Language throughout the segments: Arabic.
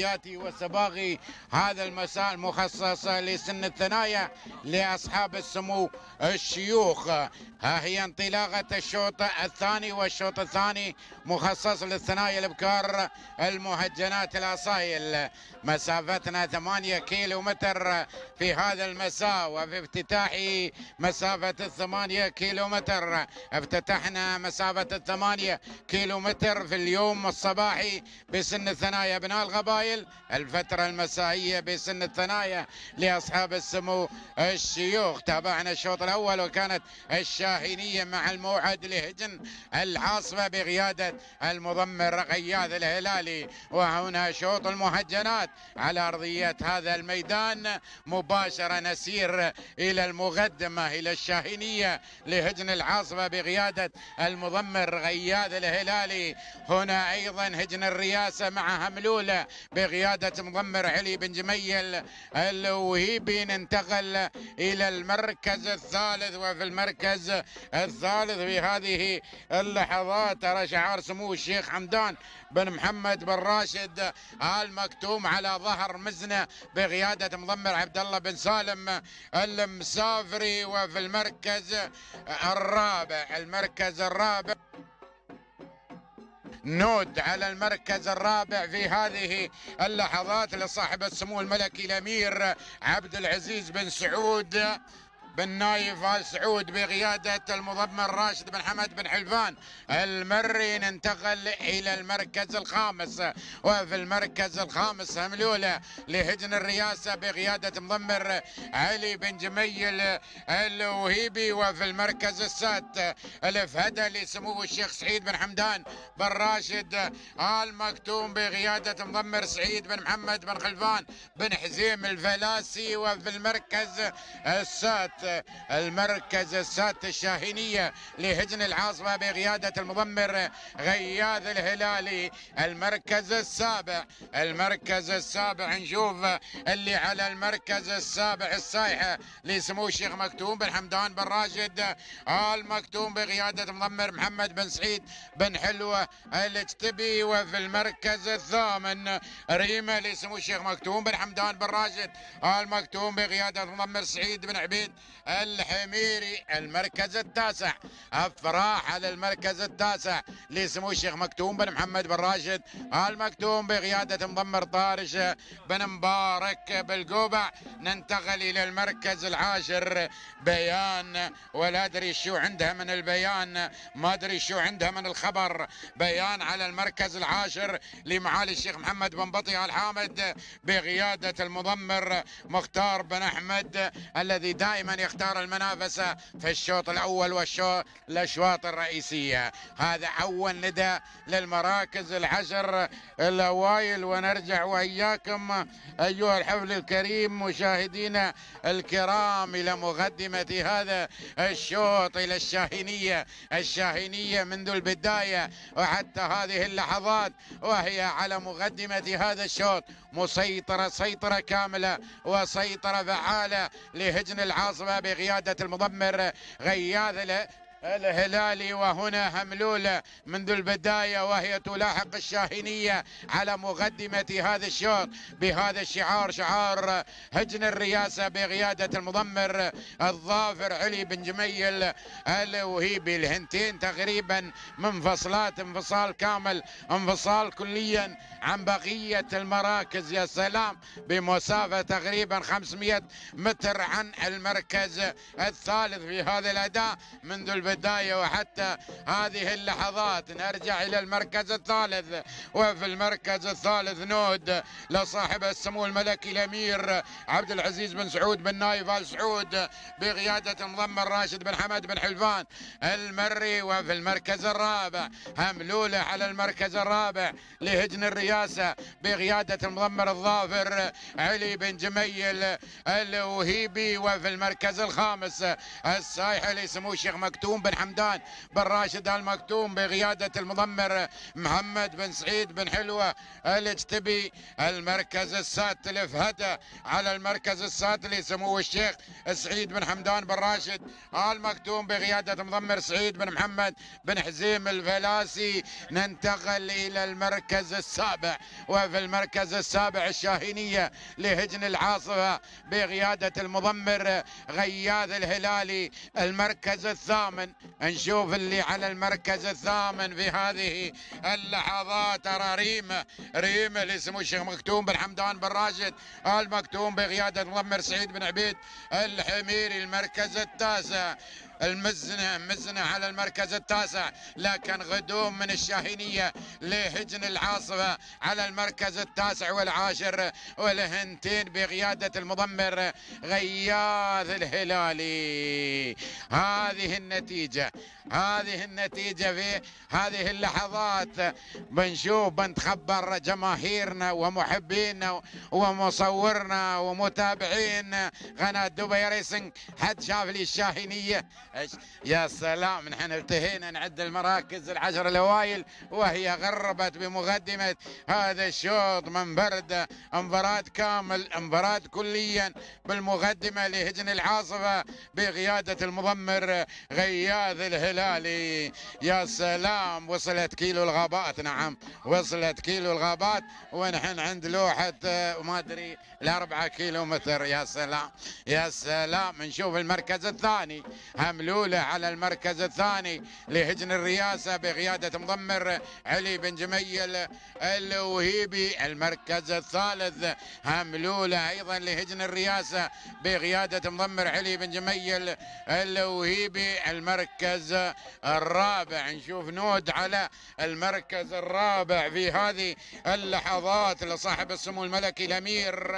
ياتي وسباغي هذا المساء المخصص لسن الثنايا لأصحاب السمو الشيوخ. ها هي انطلاقة الشوط الثاني والشوط الثاني مخصص للثنايا الأبكار المهجنات الأصايل. مسافتنا 8 كيلو متر في هذا المساء وفي افتتاح مسافة الثمانية كيلو متر افتتحنا مسافة الثمانية كيلو متر في اليوم الصباحي بسن الثنايا. ابناء القبائل الفترة المسائية بسن الثنايا لأصحاب السمو الشيوخ. تابعنا الشوط الأول وكانت الشاهينية مع الموعد لهجن العاصفه بقيادة المضمر غياث الهلالي. وهنا شوط المهجنات على أرضية هذا الميدان مباشرة نسير إلى المقدمة إلى الشاهينية لهجن العاصفه بقيادة المضمر غياث الهلالي. هنا أيضا هجن الرياسه مع هملولة بقيادة مضمر علي بن جميل الوهيبي ننتقل إلى المركز الثالث وفي المركز الثالث في هذه اللحظات ترى شعار سمو الشيخ حمدان بن محمد بن راشد آل مكتوم على ظهر مزنة بقيادة مضمر عبد الله بن سالم المسافري وفي المركز الرابع المركز الرابع. نود على المركز الرابع في هذه اللحظات لصاحب السمو الملكي الأمير عبد العزيز بن سعود. بن نايف آل سعود بقيادة المضمر راشد بن حمد بن حلفان. المري ننتقل إلى المركز الخامس وفي المركز الخامس هملولة لهجن الرئاسة بقيادة مضمر علي بن جميل الوهيبي. وفي المركز السادس الفهدة لسمو الشيخ سعيد بن حمدان بن راشد آل مكتوم بقيادة مضمر سعيد بن محمد بن خلفان بن حزيم الفلاسي. وفي المركز السادس المركز السادس الشاهينية لهجن العاصفة بقيادة المضمر غياث الهلالي المركز السابع المركز السابع نشوف اللي على المركز السابع السايحة لسمو الشيخ مكتوم بن حمدان بن راشد. آل مكتوم بقيادة مضمر محمد بن سعيد بن حلوة الاجتبي. وفي المركز الثامن ريمة لسمو الشيخ مكتوم بن حمدان بن راشد. آل مكتوم بقيادة مضمر سعيد بن عبيد الحميري المركز التاسع. أفراح على المركز التاسع. لسمو الشيخ مكتوم بن محمد بن راشد. المكتوم بقيادة مضمر طارش بن مبارك بالقوبع ننتقل إلى المركز العاشر. بيان ولا أدري شو عندها من البيان. ما أدري شو عندها من الخبر. بيان على المركز العاشر لمعالي الشيخ محمد بن بطي الحامد بقيادة المضمر مختار بن أحمد الذي دائما يختار المنافسة في الشوط الأول والشوط الأشواط الرئيسية. هذا أول نداء للمراكز العشر الأوائل. ونرجع وإياكم أيها الحفل الكريم مشاهدينا الكرام إلى مقدمة هذا الشوط إلى الشاهينية. الشاهينية منذ البداية وحتى هذه اللحظات وهي على مقدمة هذا الشوط. مسيطرة سيطرة كاملة وسيطرة فعالة لهجن العاصمة بقيادة المضمر غياث الهلالي وهنا هملولة منذ البداية وهي تلاحق الشاهينية على مقدمة هذا الشوط بهذا الشعار شعار هجن الرئاسة بقيادة المضمر الظافر علي بن جميل الوهيبي. الهنتين تقريبا منفصلات انفصال كامل انفصال كليا عن بقية المراكز. يا سلام بمسافة تقريبا 500 متر عن المركز الثالث في هذا الأداء منذ البداية. وحتى هذه اللحظات. نرجع إلى المركز الثالث. وفي المركز الثالث نود لصاحب السمو الملكي الأمير عبد العزيز بن سعود بن نايف آل سعود بقيادة المضمر راشد بن حمد بن حلفان المري. وفي المركز الرابع هملولة على المركز الرابع لهجن الرئاسة بقيادة المضمر الظافر علي بن جميل الوهيبي. وفي المركز الخامس السايحة لسمو الشيخ مكتوم بن حمدان بن راشد المكتوم بقيادة المضمر محمد بن سعيد بن حلوة الاجتبي المركز السادس الفهدة على المركز السادس لسمو الشيخ سعيد بن حمدان بن راشد المكتوم بقيادة المضمر سعيد بن محمد بن حزيم الفلاسي ننتقل إلى المركز السابع وفي المركز السابع الشاهينية لهجن العاصفة بقيادة المضمر غياث الهلالي. المركز الثامن نشوف اللي على المركز الثامن في هذه اللحظات ترى ريم ريم اللي اسمه الشيخ مكتوم بن حمدان بن راشد المكتوم بقيادة المضمر سعيد بن عبيد الحميري المركز التاسع. المزنة مزنة على المركز التاسع. لكن غدوم من الشاهينية لهجن العاصفة على المركز التاسع والعاشر والهنتين بقيادة المضمر غياث الهلالي. هذه النتيجة هذه النتيجة في هذه اللحظات. بنشوف بنتخبر جماهيرنا ومحبينا ومصورنا ومتابعين قناة دبي ريسنج حد شاف لي الشاهينية؟ يا سلام نحن انتهينا نعد المراكز العشر الأوائل وهي غربت بمقدمة هذا الشوط من برد انفراد كامل انفراد كليا بالمقدمة لهجن العاصفة بقيادة المضمر غياث الهلالي. يا سلام وصلت كيلو الغابات نعم وصلت كيلو الغابات ونحن عند لوحة ما أدري الأربعة كيلو متر. يا سلام يا سلام نشوف المركز الثاني هملولة على المركز الثاني لهجن الرئاسة بقيادة مضمر علي بن جميل الوهيبي. المركز الثالث هملولة أيضا لهجن الرئاسة بقيادة مضمر علي بن جميل الوهيبي. المركز الرابع نشوف نود على المركز الرابع في هذه اللحظات لصاحب السمو الملكي الأمير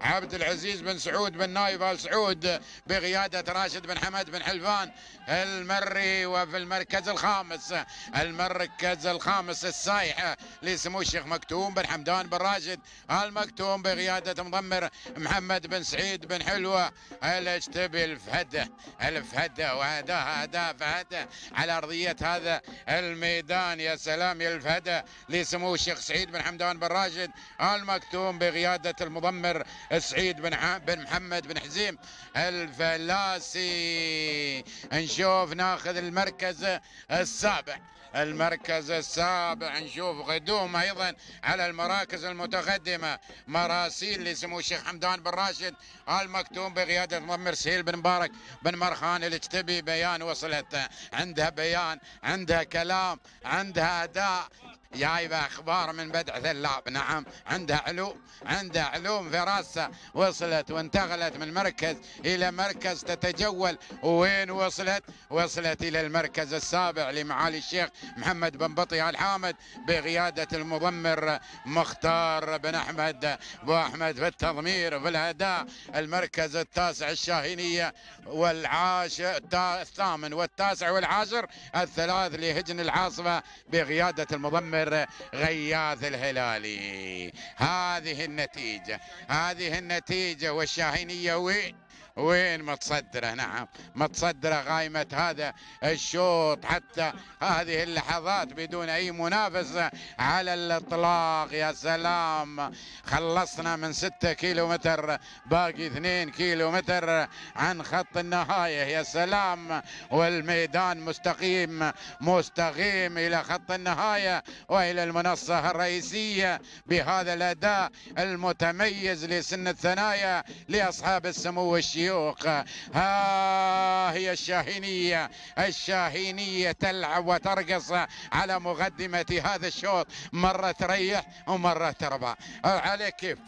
عبد العزيز بن سعود بن نايف آل سعود بقيادة راشد بن حمد بن حلفان. المري وفي المركز الخامس المركز الخامس السايحة لسمو الشيخ مكتوم بن حمدان بن راشد المكتوم بقيادة مضمر محمد بن سعيد بن حلوة الاجتبي الفهدة الفهدة وهداها هدا فهدة على أرضية هذا الميدان. يا سلام يا الفهدة لسمو الشيخ سعيد بن حمدان بن راشد المكتوم بقيادة المضمر سعيد بن بن محمد بن حزيم الفلاسي. نشوف ناخذ المركز السابع. المركز السابع نشوف غدوم أيضا على المراكز المتقدمة. مراسيل لسمو الشيخ حمدان بن راشد المكتوم بقياده مضمر سهيل بن مبارك بن مرخان الاجتبي بيان وصلت. عندها بيان عندها كلام عندها أداء. جايبه أخبار من بدع ثلاب. نعم عندها علوم عندها علوم في راسها. وصلت وانتقلت من مركز إلى مركز تتجول. وين وصلت؟ وصلت إلى المركز السابع لمعالي الشيخ محمد بن بطي الحامد بقيادة المضمر مختار بن أحمد. أبو أحمد في التضمير وفي الأداء. المركز التاسع الشاهينية والعاشر الثامن والتاسع والعاشر الثلاث لهجن العاصفه بقيادة المضمر الامير غياث الهلالي. هذه النتيجة. هذه النتيجة. والشاهينية وين وين متصدره؟ نعم متصدره قائمة هذا الشوط. حتى هذه اللحظات بدون أي منافسة على الإطلاق. يا سلام خلصنا من ستة كيلو متر باقي اثنين كيلو متر عن خط النهاية. يا سلام والميدان مستقيم مستقيم إلى خط النهاية وإلى المنصة الرئيسية بهذا الأداء المتميز لسن الثنايا لأصحاب السمو الشيخ الشيوخ. ها هي الشاهينية الشاهينية تلعب وترقص على مقدمة هذا الشوط. مرة تريح ومرة تربع. على كيف؟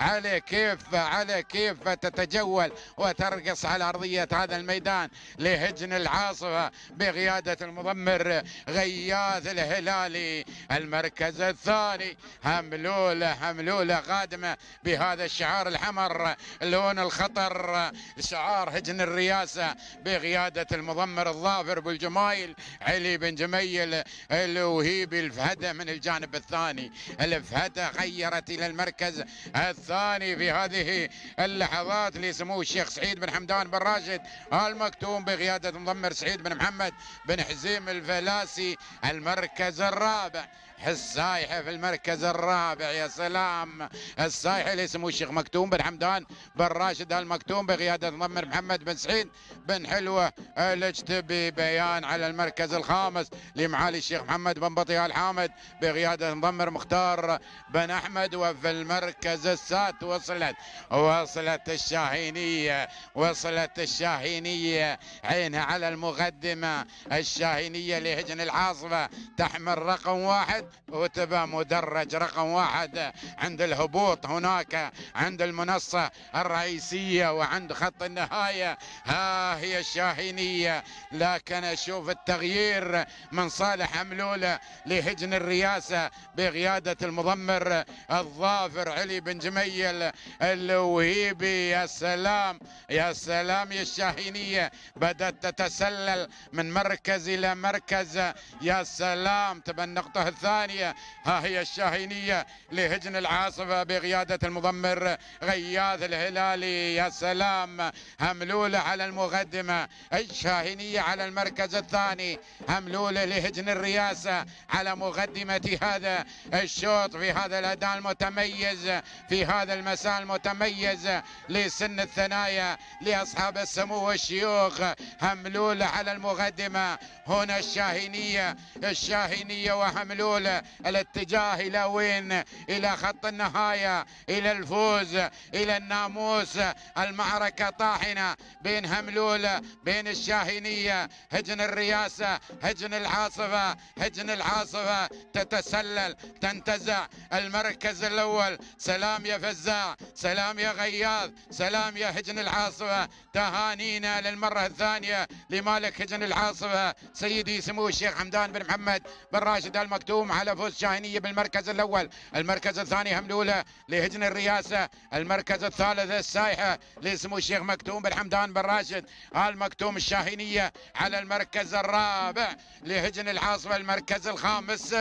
على كيف؟ على كيف تتجول وترقص على أرضية هذا الميدان لهجن العاصفة بقيادة المضمر غياث الهلالي. المركز الثاني هملولة هملولة قادمة بهذا الشعار الحمر. لون الخطر شعار هجن الرئاسة بقيادة المضمر الظافر بالجمايل علي بن جميل الوهيبي الفهدة من الجانب الثاني. الفهدة غيرت إلى المركز الثاني في هذه اللحظات لسمو الشيخ سعيد بن حمدان بن راشد المكتوم بقيادة المضمر سعيد بن محمد بن حزيم الفلاسي المركز الرابع. السايحة في المركز الرابع يا سلام. السايحة اللي اسمه الشيخ مكتوم بن حمدان بن راشد المكتوم بقيادة المضمر محمد بن سعيد بن حلوة الاجتبي بيان على المركز الخامس لمعالي الشيخ محمد بن بطيء الحامد بقيادة المضمر مختار بن أحمد وفي المركز السادس وصلت وصلت الشاهينية وصلت الشاهينية عينها على المقدمة الشاهينية لهجن العاصفة تحمل رقم واحد. وتبى مدرج رقم واحد عند الهبوط هناك عند المنصة الرئيسية وعند خط النهاية. ها هي الشاهينية. لكن أشوف التغيير من صالح أملولة لهجن الرئاسة بقيادة المضمر الظافر علي بن جميل الوهيبي. يا سلام يا سلام يا الشاهينية. بدأت تتسلل من مركز إلى مركز. يا سلام تبى النقطة الثانية الثانية. ها هي الشاهينية لهجن العاصفة بقيادة المضمر غياث الهلالي يا سلام. هملولة على المقدمة. الشاهينية على المركز الثاني. هملولة لهجن الرئاسة على مقدمة هذا الشوط في هذا الأداء المتميز في هذا المساء المتميز لسن الثنايا لأصحاب السمو والشيوخ. هملولة على المقدمة. هنا الشاهينية. الشاهينية وهملولة الاتجاه إلى وين؟ إلى خط النهاية إلى الفوز إلى الناموس. المعركة طاحنة بين هملوله بين الشاهينية. هجن الرياسة هجن العاصفة هجن العاصفة تتسلل تنتزع. المركز الأول سلام يا فزاع سلام يا غياث سلام يا هجن العاصفة. تهانينا للمرة الثانية لمالك هجن العاصفة. سيدي سمو الشيخ حمدان بن محمد بن راشد المكتوم على فوز شاهينية بالمركز الأول. المركز الثاني هملولة لهجن الرئاسة المركز الثالث السايحة لسمو الشيخ مكتوم بن حمدان بن راشد. المكتوم الشاهينية على المركز الرابع لهجن العاصمة. المركز الخامس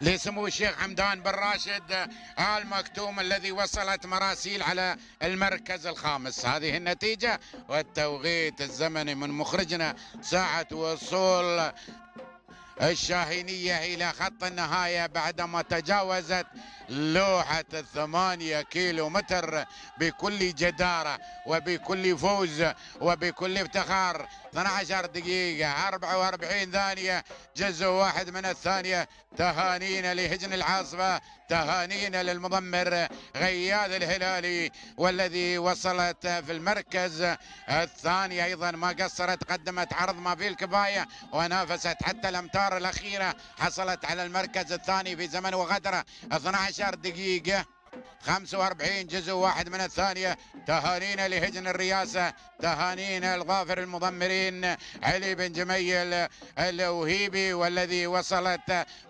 لسمو الشيخ حمدان بن راشد. آل مكتوم الذي وصلت مراسيل على المركز الخامس. هذه النتيجة والتوقيت الزمني من مخرجنا ساعة وصول الشاهينية إلى خط النهاية بعدما تجاوزت لوحة الثمانية كيلو متر بكل جدارة وبكل فوز وبكل افتخار. 12 دقيقة 44 ثانية جزء واحد من الثانية. تهانينا لهجن العاصفة تهانينا للمضمر غياث الهلالي والذي وصلت في المركز الثاني. أيضا ما قصرت قدمت عرض ما في الكفاية ونافست حتى الأمتار الأخيرة حصلت على المركز الثاني في زمن وغدرة 12 دقيقة 45 جزء واحد من الثانية. تهانينا لهجن الرئاسة تهانينا الظافر المضمرين. علي بن جميل الوهيبي والذي وصلت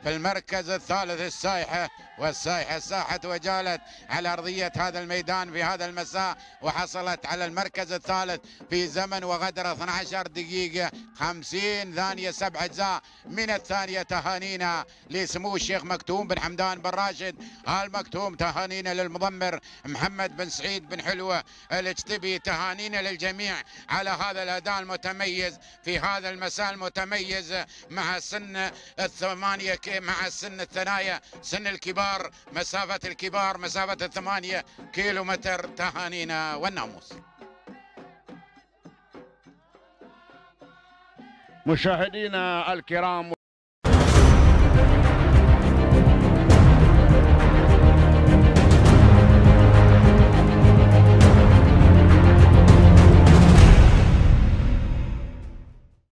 في المركز الثالث السايحة. والسايحة ساحت وجالت على أرضية هذا الميدان في هذا المساء وحصلت على المركز الثالث في زمن وغدر 12 دقيقة 50 ثانية سبع أجزاء. من الثانية تهانينا لسمو الشيخ مكتوم بن حمدان بن راشد. آل مكتوم تهانينا للمضمر محمد بن سعيد بن حلوة الاجتبي تهانينا للجميع على هذا الأداء المتميز في هذا المساء المتميز مع سن الثمانية مع سن الثنايا سن الكبار مسافة الكبار مسافة الثمانية كيلو متر تهانينا والناموس. مشاهدينا الكرام